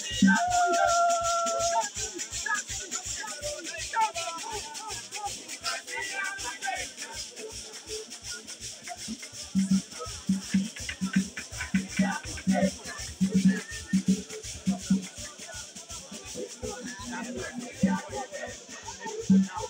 Shut up! Thank you.